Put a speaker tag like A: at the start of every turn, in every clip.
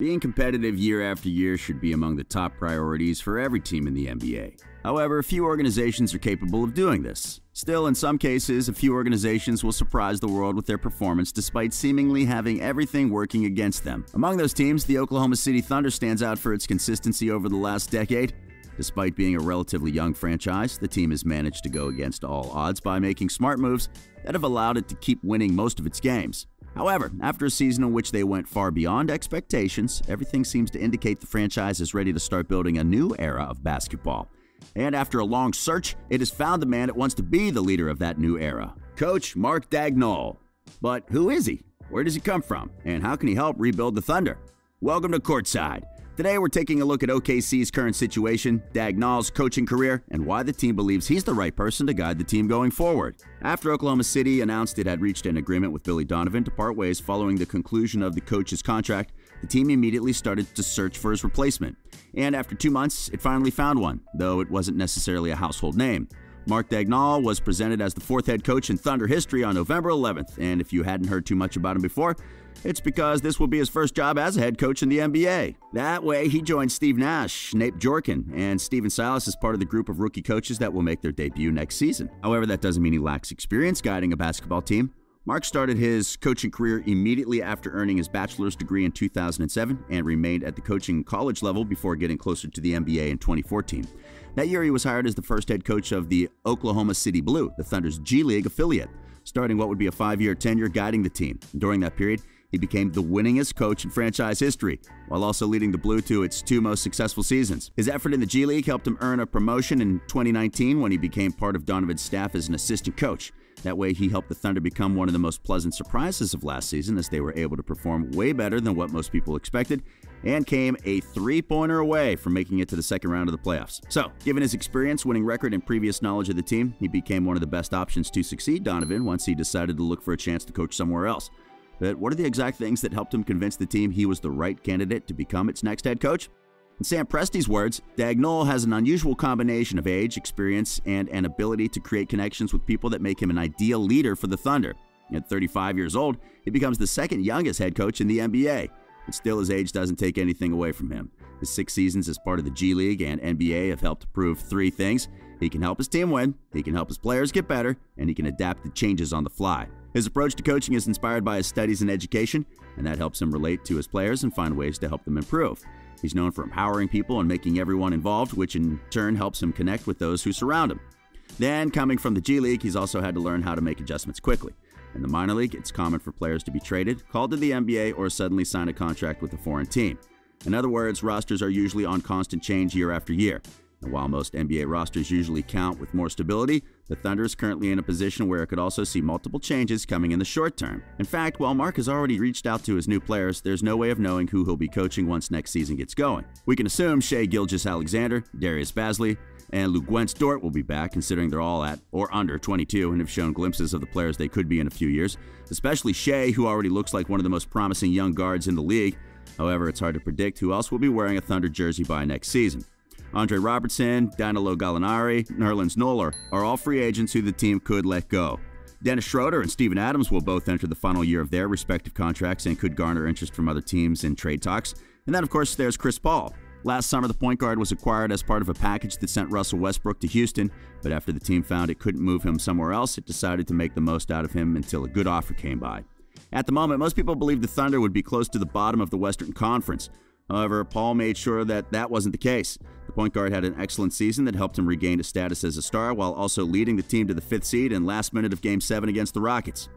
A: Being competitive year after year should be among the top priorities for every team in the NBA. However, few organizations are capable of doing this. Still, in some cases, a few organizations will surprise the world with their performance despite seemingly having everything working against them. Among those teams, the Oklahoma City Thunder stands out for its consistency over the last decade. Despite being a relatively young franchise, the team has managed to go against all odds by making smart moves that have allowed it to keep winning most of its games. However, after a season in which they went far beyond expectations, everything seems to indicate the franchise is ready to start building a new era of basketball. And after a long search, it has found the man it wants to be the leader of that new era Coach Mark Daigneault. But who is he? Where does he come from? And how can he help rebuild the Thunder? Welcome to Courtside. Today, we're taking a look at OKC's current situation, Daigneault's coaching career, and why the team believes he's the right person to guide the team going forward. After Oklahoma City announced it had reached an agreement with Billy Donovan to part ways following the conclusion of the coach's contract, the team immediately started to search for his replacement. And after two months, it finally found one, though it wasn't necessarily a household name. Mark Daigneault was presented as the fourth head coach in Thunder history on November 11th, and if you hadn't heard too much about him before, it's because this will be his first job as a head coach in the NBA. That way, he joins Steve Nash, Nate Bjorkgren, and Stephen Silas as part of the group of rookie coaches that will make their debut next season. However, that doesn't mean he lacks experience guiding a basketball team. Mark started his coaching career immediately after earning his bachelor's degree in 2007 and remained at the coaching college level before getting closer to the NBA in 2014. That year, he was hired as the first head coach of the Oklahoma City Blue, the Thunder's G League affiliate, starting what would be a five year tenure guiding the team. During that period, he became the winningest coach in franchise history, while also leading the Blue to its two most successful seasons. His effort in the G League helped him earn a promotion in 2019 when he became part of Donovan's staff as an assistant coach. That way, he helped the Thunder become one of the most pleasant surprises of last season as they were able to perform way better than what most people expected and came a three pointer away from making it to the second round of the playoffs. So, given his experience, winning record, and previous knowledge of the team, he became one of the best options to succeed Donovan once he decided to look for a chance to coach somewhere else. But what are the exact things that helped him convince the team he was the right candidate to become its next head coach? In Sam Presti's words, Daigneault has an unusual combination of age, experience, and an ability to create connections with people that make him an ideal leader for the Thunder. At 35 years old, he becomes the second youngest head coach in the NBA. But still, his age doesn't take anything away from him. His six seasons as part of the G League and NBA have helped prove three things. He can help his team win, he can help his players get better, and he can adapt to changes on the fly. His approach to coaching is inspired by his studies in education, and that helps him relate to his players and find ways to help them improve. He's known for empowering people and making everyone involved, which in turn helps him connect with those who surround him. Then, coming from the G League, he's also had to learn how to make adjustments quickly. In the minor league, it's common for players to be traded, called to the NBA, or suddenly sign a contract with a foreign team. In other words, rosters are usually on constant change year after year. And while most NBA rosters usually count with more stability, the Thunder is currently in a position where it could also see multiple changes coming in the short term. In fact, while Mark has already reached out to his new players, there's no way of knowing who he'll be coaching once next season gets going. We can assume Shai Gilgeous-Alexander, Darius Bazley, and Luguentz Dort will be back, considering they're all at or under 22 and have shown glimpses of the players they could be in a few years, especially Shai, who already looks like one of the most promising young guards in the league. However, it's hard to predict who else will be wearing a Thunder jersey by next season. Andre Roberson, Danilo Gallinari, Nerlens Noel are all free agents who the team could let go. Dennis Schroeder and Steven Adams will both enter the final year of their respective contracts and could garner interest from other teams in trade talks. And then, of course, there's Chris Paul. Last summer, the point guard was acquired as part of a package that sent Russell Westbrook to Houston, but after the team found it couldn't move him somewhere else, it decided to make the most out of him until a good offer came by. At the moment, most people believe the Thunder would be close to the bottom of the Western Conference, However, Paul made sure that that wasn't the case. The point guard had an excellent season that helped him regain his status as a star while also leading the team to the fifth seed and last minute of Game 7 against the Rockets.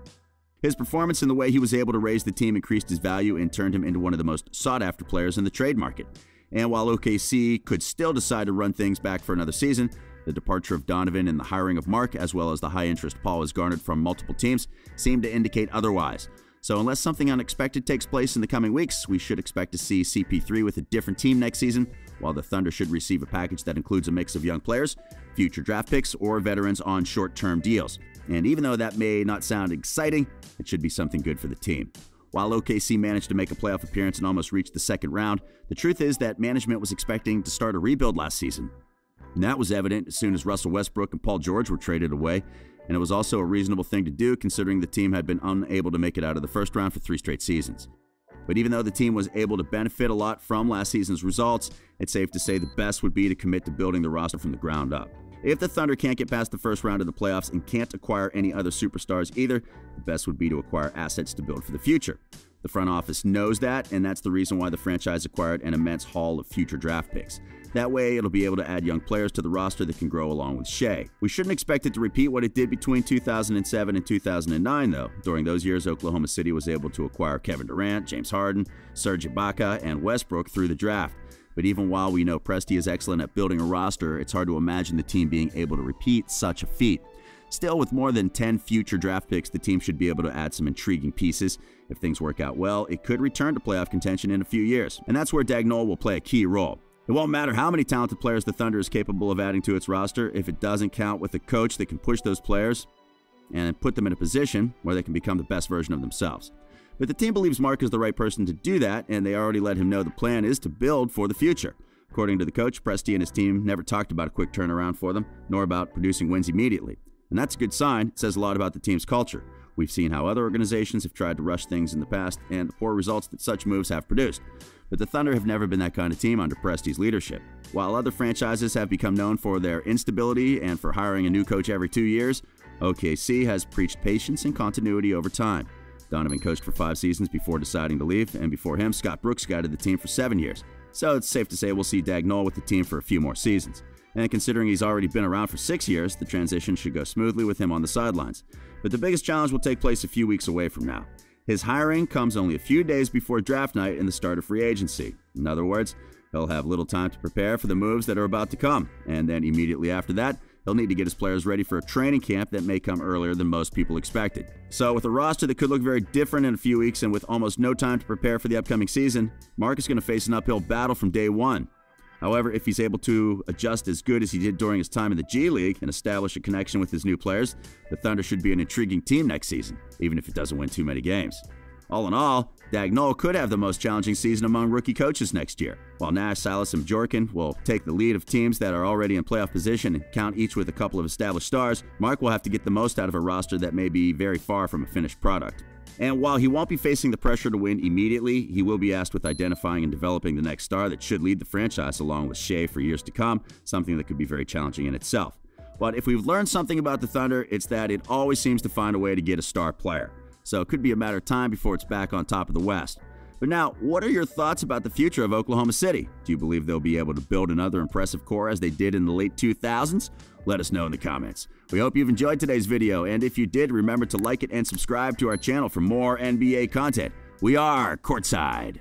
A: His performance and the way he was able to raise the team increased his value and turned him into one of the most sought after players in the trade market. And while OKC could still decide to run things back for another season, the departure of Donovan and the hiring of Mark, as well as the high interest Paul has garnered from multiple teams, seemed to indicate otherwise. So, unless something unexpected takes place in the coming weeks, we should expect to see CP3 with a different team next season, while the Thunder should receive a package that includes a mix of young players, future draft picks, or veterans on short term deals. And even though that may not sound exciting, it should be something good for the team. While OKC managed to make a playoff appearance and almost reach the second round, the truth is that management was expecting to start a rebuild last season. And that was evident as soon as Russell Westbrook and Paul George were traded away, and it was also a reasonable thing to do considering the team had been unable to make it out of the first round for three straight seasons. But even though the team was able to benefit a lot from last season's results, it's safe to say the best would be to commit to building the roster from the ground up. If the Thunder can't get past the first round of the playoffs and can't acquire any other superstars either, the best would be to acquire assets to build for the future. The front office knows that, and that's the reason why the franchise acquired an immense haul of future draft picks. That way, it'll be able to add young players to the roster that can grow along with Shai. We shouldn't expect it to repeat what it did between 2007 and 2009, though. During those years, Oklahoma City was able to acquire Kevin Durant, James Harden, Serge Ibaka, and Westbrook through the draft. But even while we know Presti is excellent at building a roster, it's hard to imagine the team being able to repeat such a feat. Still, with more than 10 future draft picks, the team should be able to add some intriguing pieces. If things work out well, it could return to playoff contention in a few years, and that's where Daigneault will play a key role. It won't matter how many talented players the Thunder is capable of adding to its roster if it doesn't count with a coach that can push those players and put them in a position where they can become the best version of themselves. But the team believes Mark is the right person to do that, and they already let him know the plan is to build for the future. According to the coach, Presti and his team never talked about a quick turnaround for them, nor about producing wins immediately. And that's a good sign. It says a lot about the team's culture. We've seen how other organizations have tried to rush things in the past and the poor results that such moves have produced. But the Thunder have never been that kind of team under Presti's leadership. While other franchises have become known for their instability and for hiring a new coach every two years, OKC has preached patience and continuity over time. Donovan coached for five seasons before deciding to leave, and before him, Scott Brooks guided the team for seven years. So it's safe to say we'll see Daigneault with the team for a few more seasons. And considering he's already been around for six years, the transition should go smoothly with him on the sidelines. But the biggest challenge will take place a few weeks away from now. His hiring comes only a few days before draft night and the start of free agency. In other words, he'll have little time to prepare for the moves that are about to come, and then immediately after that, He'll need to get his players ready for a training camp that may come earlier than most people expected. So, with a roster that could look very different in a few weeks and with almost no time to prepare for the upcoming season, Mark is going to face an uphill battle from day one. However, if he's able to adjust as good as he did during his time in the G League and establish a connection with his new players, the Thunder should be an intriguing team next season, even if it doesn't win too many games. All in all, Daigneault could have the most challenging season among rookie coaches next year. While Nash, Silas, and Bjorkgren will take the lead of teams that are already in playoff position and count each with a couple of established stars, Mark will have to get the most out of a roster that may be very far from a finished product. And while he won't be facing the pressure to win immediately, he will be asked with identifying and developing the next star that should lead the franchise along with Shai for years to come, something that could be very challenging in itself. But if we've learned something about the Thunder, it's that it always seems to find a way to get a star player so it could be a matter of time before it's back on top of the West. But now, what are your thoughts about the future of Oklahoma City? Do you believe they'll be able to build another impressive core as they did in the late 2000s? Let us know in the comments. We hope you've enjoyed today's video, and if you did, remember to like it and subscribe to our channel for more NBA content. We are Courtside.